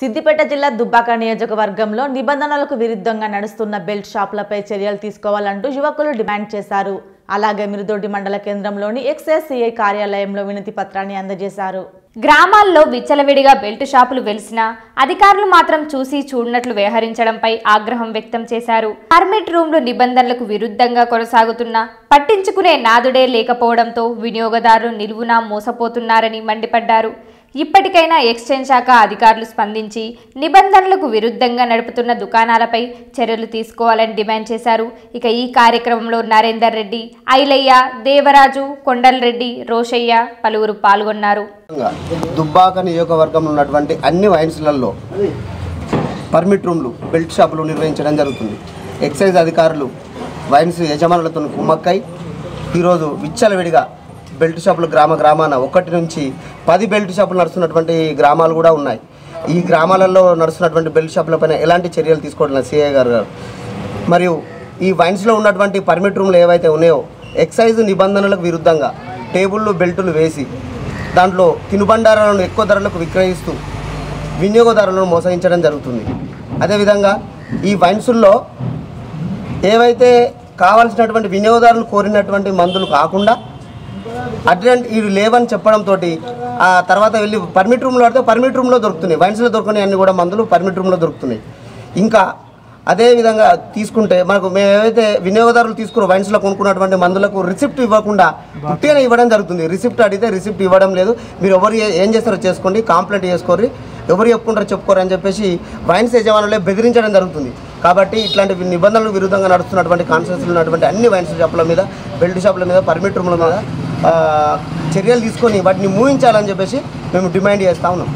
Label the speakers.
Speaker 1: సిద్దిపేట జిల్లా దుబ్బాక నియోజకవర్గంలో నిబంధనలకు విరుద్ధంగా నడుస్తున్న బెల్ట్ షాపులపై చర్యలు తీసుకోవాలంటూ యువకులు డిమాండ్ చేశారు. అలాగే మిరుదొడ్డి మండల కేంద్రంలోని ఎక్స్ఎస్సిఐ కార్యాలయంలో వినతి పత్రాన్ని అందజేశారు.
Speaker 2: గ్రామాల్లో విచ్చలవిడిగా బెల్ట్ షాపులు వెలిసినా అధికారులు మాత్రం చూసి చూడనట్లు వ్యవహరించడంపై ఆగ్రహం వ్యక్తం చేశారు. పర్మిట్ రూమ్లు నిబంధనలకు విరుద్ధంగా కొనసాగుతున్నా పట్టించుకునే నాదుడే లేకపోవడంతో వినియోగదారులు నిలువునా మోసపోతున్నారని మండిపడ్డారు. ఇప్పటికైనా ఎక్స్చేంజ్ శాఖ అధికారులు స్పందించి నిబంధనలకు విరుద్ధంగా నడుపుతున్న దుకాణాలపై చర్యలు తీసుకోవాలని డిమాండ్ చేశారు. ఇక ఈ కార్యక్రమంలో నరేందర్ రెడ్డి ఐలయ్య దేవరాజు కొండలరెడ్డి రోషయ్య పలువురు పాల్గొన్నారు.
Speaker 3: దుబ్బాక నియోజకవర్గంలో ఉన్నటువంటి అన్ని వైన్స్లలో పర్మిట్ రూమ్లు బెల్ట్ షాపులు నిర్వహించడం జరుగుతుంది. ఎక్సైజ్ అధికారులు వైన్స్ యజమానులతో కుమ్మక్కై ఈరోజు విచ్చలవిడిగా బెల్ట్ షాపులు గ్రామ గ్రామాన. ఒకటి నుంచి పది బెల్ట్ షాపులు నడుస్తున్నటువంటి గ్రామాలు కూడా ఉన్నాయి. ఈ గ్రామాలలో నడుస్తున్నటువంటి బెల్ట్ షాపులపైన ఎలాంటి చర్యలు తీసుకోవడం సిఐ గారు గారు. మరియు ఈ వైన్స్లో ఉన్నటువంటి పర్మిట్ రూమ్లు ఏవైతే ఉన్నాయో ఎక్సైజ్ నిబంధనలకు విరుద్ధంగా టేబుళ్ళు బెల్టులు వేసి దాంట్లో తినుబండారాలను ఎక్కువ ధరలకు విక్రయిస్తూ వినియోగదారులను మోసగించడం జరుగుతుంది. అదేవిధంగా ఈ వైన్సుల్లో ఏవైతే కావాల్సినటువంటి వినియోగదారులు కోరినటువంటి మందులు కాకుండా అటెండెంట్ ఇవి లేవని చెప్పడంతో ఆ తర్వాత వెళ్ళి పర్మిట్ రూమ్లో ఆడితే పర్మిట్ రూమ్లో దొరుకుతున్నాయి. వైన్స్లో దొరుకునే అన్ని కూడా మందులు పర్మిట్ రూమ్లో దొరుకుతున్నాయి. ఇంకా అదే విధంగా తీసుకుంటే మనకు మేము ఏవైతే వినియోగదారులు తీసుకున్న వైన్స్లో కొనుక్కున్నటువంటి మందులకు రిసిప్ట్ ఇవ్వకుండా పుట్టిన ఇవ్వడం జరుగుతుంది. రిసిప్ట్ అడిగితే రిసిప్ట్ ఇవ్వడం లేదు. మీరు ఎవరు ఏం చేస్తారో చేసుకోండి కంప్లైంట్ చేసుకోరు ఎవరు చెప్పుకుంటారో చెప్పుకోరు అని చెప్పేసి వైన్స్ యజమానులే బెదిరించడం జరుగుతుంది. కాబట్టి ఇట్లాంటి నిబంధనలకు విరుద్ధంగా నడుస్తున్నటువంటి కాన్షియస్లు ఉన్నటువంటి అన్ని వైన్స్ షాపుల మీద బెల్ట్ షాపుల మీద పర్మిట్ రూమ్ల మీద చర్యలు తీసుకొని వాటిని మూయించాలని చెప్పేసి మేము డిమాండ్ చేస్తా ఉన్నాం.